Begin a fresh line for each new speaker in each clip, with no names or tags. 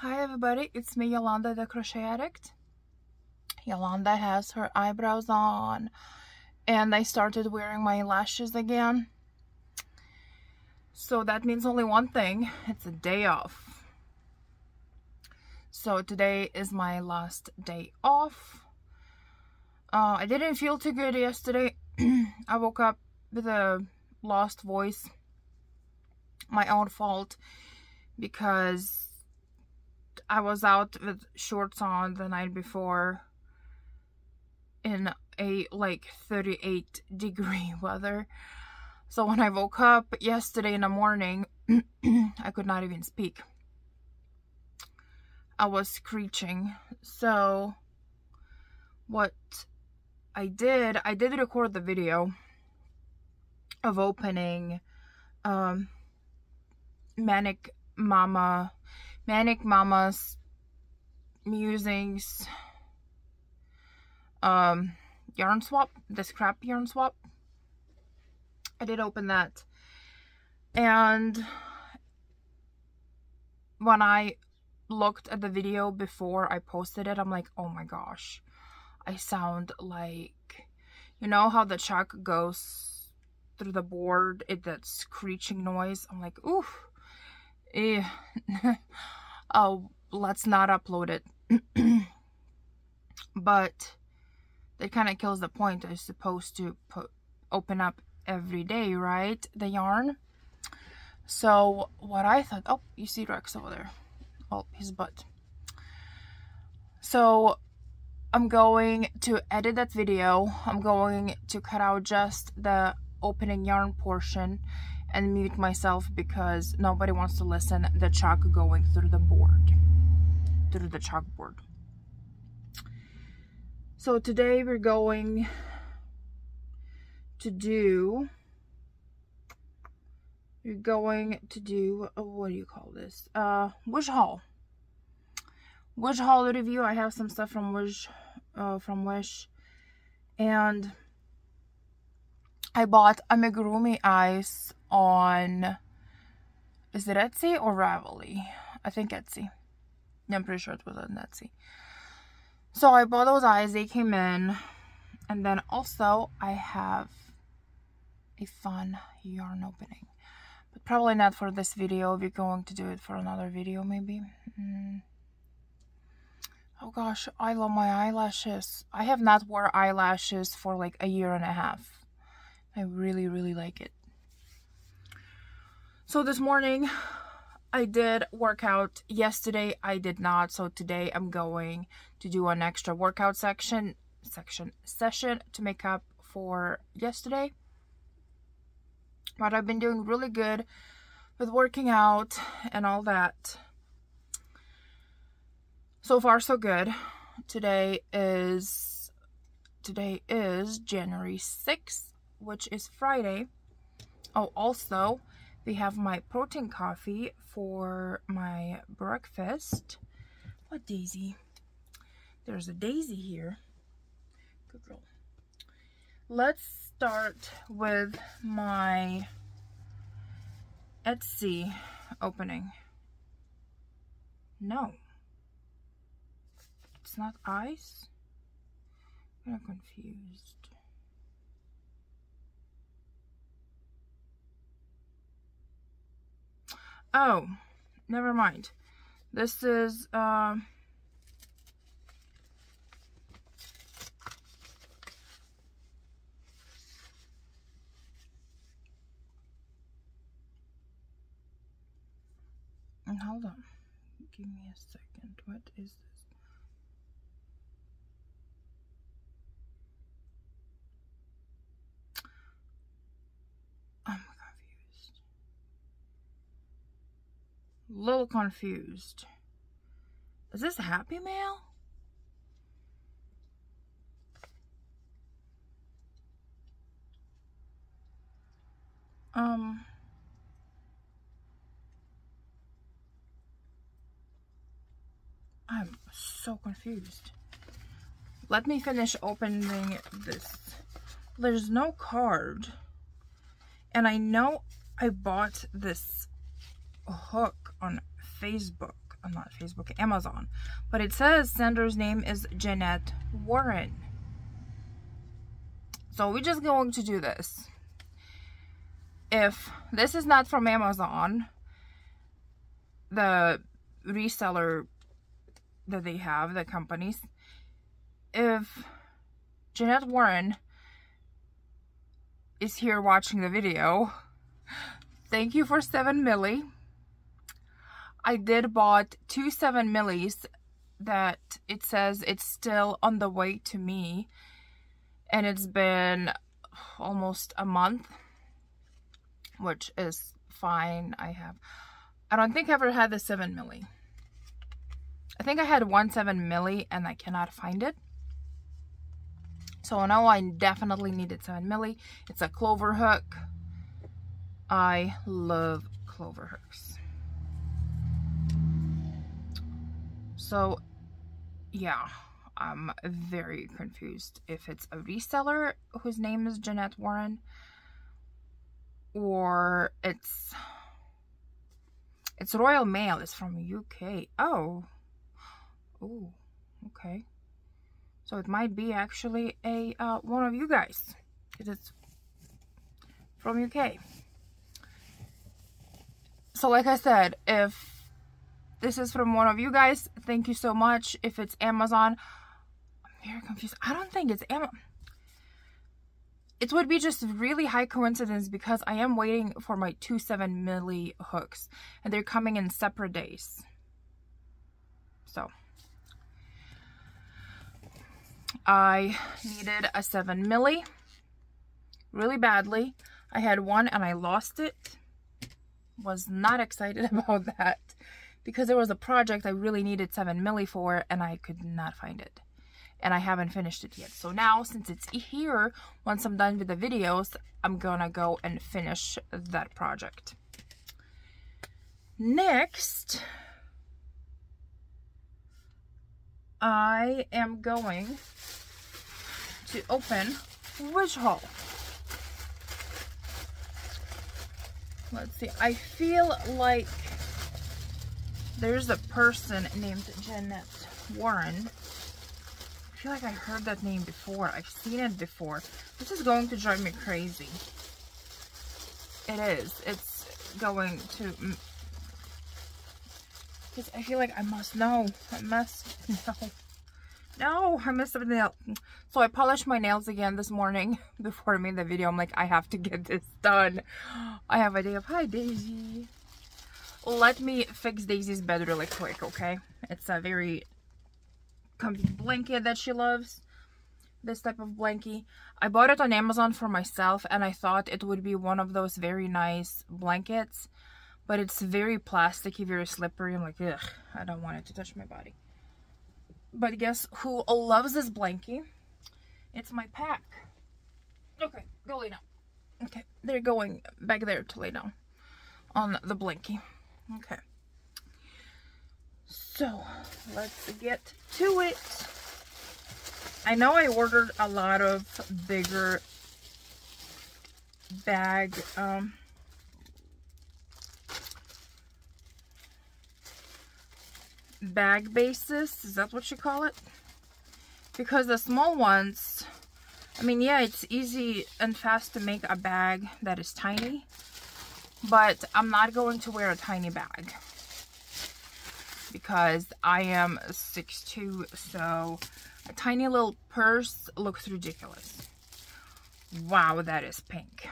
Hi everybody, it's me Yolanda the Crochet Addict. Yolanda has her eyebrows on and I started wearing my lashes again. So that means only one thing, it's a day off. So today is my last day off. Uh, I didn't feel too good yesterday. I woke up with a lost voice. My own fault because I was out with shorts on the night before in a like 38 degree weather. So when I woke up yesterday in the morning, I could not even speak. I was screeching. So what I did, I did record the video of opening um, Manic Mama, Manic Mama's musings, um, yarn swap, the scrap yarn swap. I did open that. And when I looked at the video before I posted it, I'm like, oh my gosh, I sound like, you know how the chuck goes through the board, it that screeching noise. I'm like, ooh, eh. oh, let's not upload it. but it kind of kills the point. I supposed to put open up every day, right? The yarn. So what I thought, oh, you see Rex over there. Oh, his butt. So I'm going to edit that video. I'm going to cut out just the opening yarn portion and mute myself because nobody wants to listen the chalk going through the board, through the chalkboard. So today we're going to do you're going to do what do you call this? Uh wish haul wish haul review i have some stuff from wish uh from wish. And i bought amigurumi eyes on is it etsy or ravelry? I think etsy. I'm pretty sure it was on etsy. So i bought those eyes they came in and then also i have a fun yarn opening. But probably not for this video we're going to do it for another video maybe. Mm. oh gosh i love my eyelashes. I have not wore eyelashes for like a year and a half. I really really like it so this morning I did workout yesterday I did not so today I'm going to do an extra workout section section session to make up for yesterday but I've been doing really good with working out and all that. So far so good. Today is today is January 6th, which is Friday. Oh, also, we have my protein coffee for my breakfast. What daisy? There's a daisy here. Good girl. Let's start with my Etsy opening. No. It's not ice? I'm confused. Oh, never mind. This is, um, And hold on. Give me a second. What is this? Little confused. Is this Happy Mail? Um... I'm so confused. Let me finish opening this. There's no card. And I know I bought this hook on Facebook. I'm not Facebook, Amazon. But it says sender's name is Jeanette Warren. So we're just going to do this. If this is not from Amazon, the reseller that they have, the companies, if Jeanette Warren is here watching the video, thank you for 7 milli. I did bought two 7 millis that it says it's still on the way to me and it's been almost a month which is fine. I have I don't think I ever had the 7 milli. I think I had one 7 milli and I cannot find it. So now I definitely needed 7 milli. It's a clover hook. I love clover hooks so yeah I'm very confused if it's a reseller whose name is Jeanette Warren or it's it's Royal Mail. It's from UK. Oh. Oh, okay. So it might be actually a uh, one of you guys because it's from UK. So like I said, if this is from one of you guys, thank you so much. If it's Amazon, I'm very confused. I don't think it's Emma. It would be just really high coincidence because I am waiting for my two 7 milli hooks and they're coming in separate days. So I needed a 7 milli really badly. I had one and I lost it. Was not excited about that because there was a project I really needed 7 milli for and I could not find it and I haven't finished it yet. So now, since it's here, once I'm done with the videos, I'm gonna go and finish that project. Next, I am going to open Wish haul. Let's see, I feel like there's a person named Jeanette Warren I feel like I heard that name before. I've seen it before. This is going to drive me crazy. It is. It's going to... Because I feel like I must know. I must know. No, I messed up the nail. So I polished my nails again this morning before I made the video. I'm like, I have to get this done. I have a day of, hi Daisy. Let me fix Daisy's bed really quick, okay? It's a very comfy blanket that she loves. This type of blankie. I bought it on Amazon for myself and I thought it would be one of those very nice blankets. But it's very plasticky, very slippery. I'm like, ugh, I don't want it to touch my body. But guess who loves this blankie? It's my pack. Okay, go lay down. Okay, they're going back there to lay down on the blankie. Okay. So, let's get to it. I know I ordered a lot of bigger bag um, bag bases. Is that what you call it? Because the small ones, I mean, yeah, it's easy and fast to make a bag that is tiny, but I'm not going to wear a tiny bag because I am 6'2", so a tiny little purse looks ridiculous. Wow, that is pink.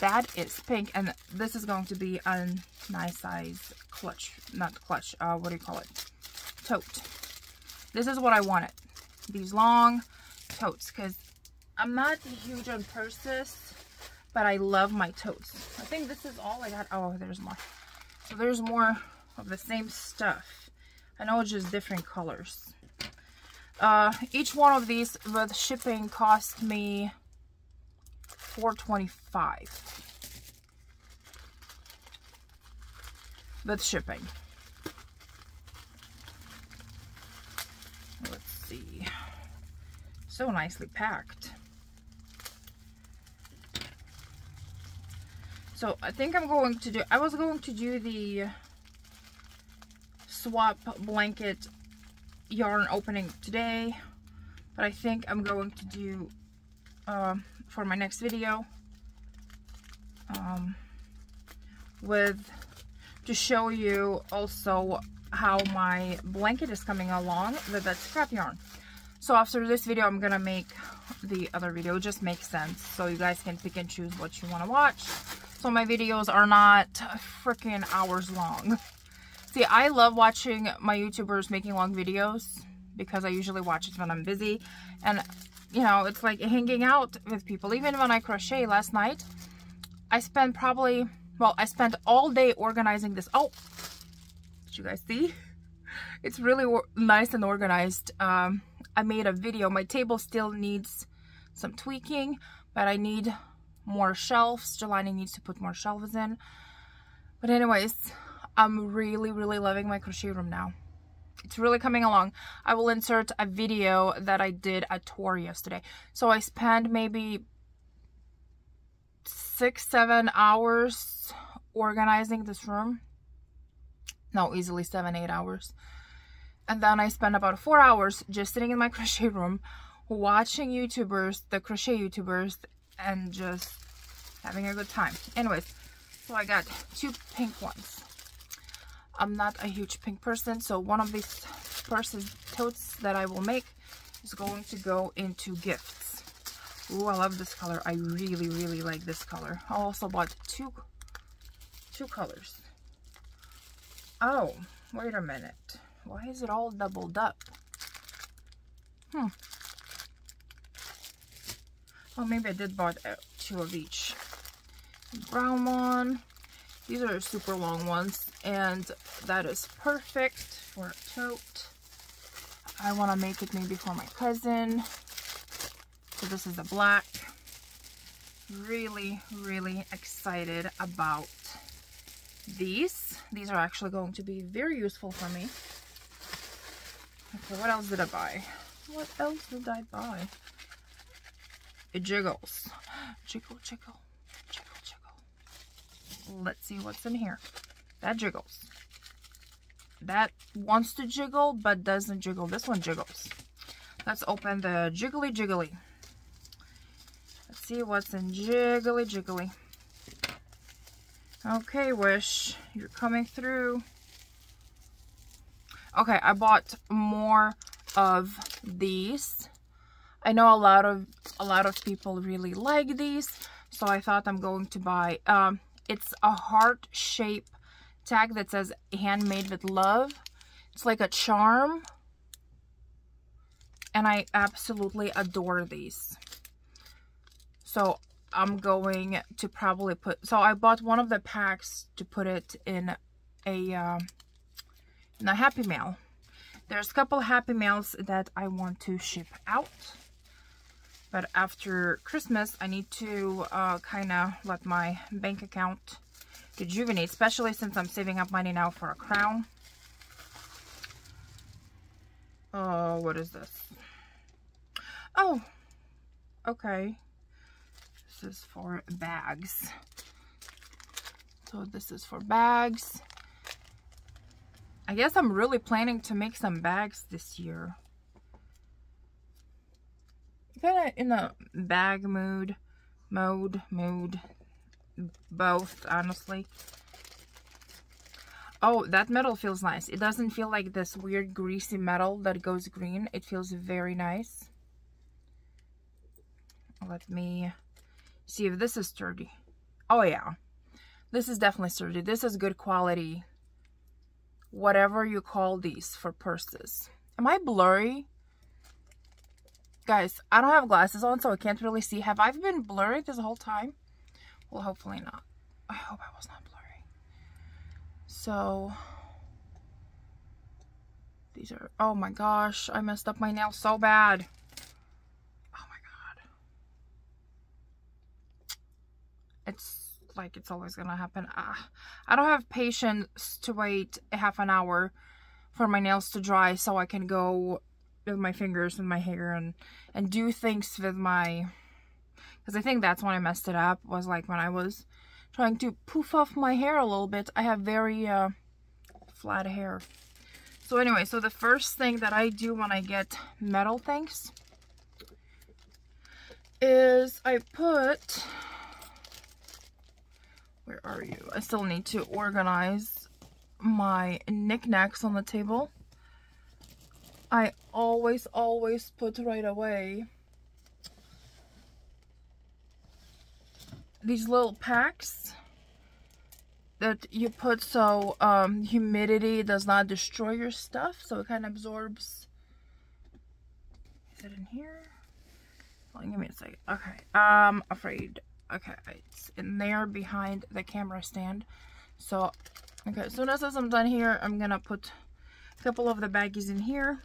That is pink, and this is going to be a nice size clutch, not clutch, uh, what do you call it? Tote. This is what I wanted. These long totes, because I'm not huge on purses, but I love my totes. I think this is all I got. Oh, there's more. So there's more of the same stuff. I know it's just different colors. Uh, each one of these with shipping cost me 425 with shipping. Let's see. So nicely packed. So I think I'm going to do, I was going to do the swap blanket yarn opening today, but I think I'm going to do uh, for my next video um, with to show you also how my blanket is coming along with that scrap yarn. So after this video, I'm gonna make the other video. Just makes sense. So you guys can pick and choose what you wanna watch. So my videos are not freaking hours long. See, I love watching my YouTubers making long videos because I usually watch it when I'm busy. And, you know, it's like hanging out with people. Even when I crochet last night, I spent probably, well, I spent all day organizing this. Oh, did you guys see? It's really nice and organized. Um, I made a video. My table still needs some tweaking, but I need more shelves. Jelani needs to put more shelves in. But anyways, I'm really, really loving my crochet room now. It's really coming along. I will insert a video that I did at tour yesterday. So I spent maybe six, seven hours organizing this room. No, easily seven, eight hours. And then I spent about four hours just sitting in my crochet room watching YouTubers, the crochet YouTubers, and just having a good time. Anyways, so I got two pink ones. I'm not a huge pink person, so one of these purses, totes that I will make is going to go into gifts. Ooh, I love this color. I really, really like this color. I also bought two, two colors. Oh, wait a minute. Why is it all doubled up? Hmm. Oh, maybe I did bought uh, two of each. Brown one. These are super long ones, and that is perfect for a tote. I want to make it maybe for my cousin. So this is the black. Really, really excited about these. These are actually going to be very useful for me. Okay, what else did I buy? What else did I buy? It jiggles. Jiggle, jiggle, jiggle, jiggle. Let's see what's in here. That jiggles. That wants to jiggle, but doesn't jiggle. This one jiggles. Let's open the jiggly jiggly. Let's see what's in jiggly jiggly. Okay, Wish, you're coming through. Okay, I bought more of these. I know a lot of a lot of people really like these, so I thought I'm going to buy. Um, it's a heart shape tag that says handmade with love. It's like a charm. And I absolutely adore these. So I'm going to probably put, so I bought one of the packs to put it in a, uh, in a Happy Mail. There's a couple Happy Mails that I want to ship out. But after Christmas, I need to uh, kind of let my bank account rejuvenate, especially since I'm saving up money now for a crown. Oh, what is this? Oh, okay. This is for bags. So this is for bags. I guess I'm really planning to make some bags this year. Kind of in a bag mood, mode, mood, both, honestly. Oh, that metal feels nice. It doesn't feel like this weird greasy metal that goes green. It feels very nice. Let me see if this is sturdy. Oh, yeah. This is definitely sturdy. This is good quality whatever you call these for purses. Am I blurry? Guys, I don't have glasses on, so I can't really see. Have I been blurry this whole time? Well, hopefully not. I hope I was not blurry. So, these are, oh my gosh, I messed up my nails so bad. Oh my god. It's like it's always gonna happen. Uh, I don't have patience to wait half an hour for my nails to dry so I can go with my fingers and my hair and and do things with my because I think that's when I messed it up was like when I was trying to poof off my hair a little bit I have very uh, flat hair So anyway, so the first thing that I do when I get metal things is I put, where are you? I still need to organize my knickknacks on the table. I always, always put right away these little packs that you put so um, humidity does not destroy your stuff so it kind of absorbs. Is it in here? On, give me a second. Okay I'm afraid. Okay it's in there behind the camera stand. So okay as soon as I'm done here I'm gonna put a couple of the baggies in here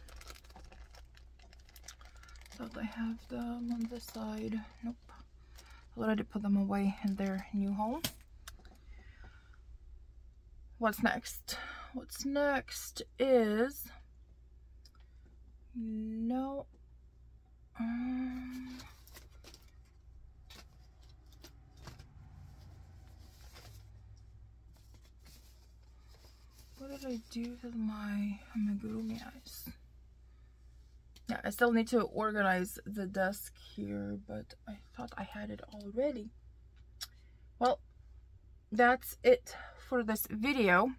so I have them on this side nope I already put them away in their new home what's next? What's next is no um, what did I do with my amigurumi eyes? Yeah, I still need to organize the desk here, but I thought I had it already. Well, that's it for this video.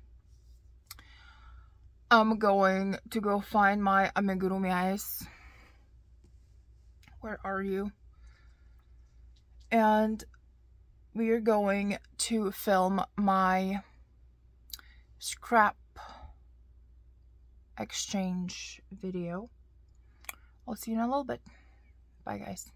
I'm going to go find my amigurumi eyes. Where are you? And we are going to film my scrap exchange video. I'll see you in a little bit. Bye guys.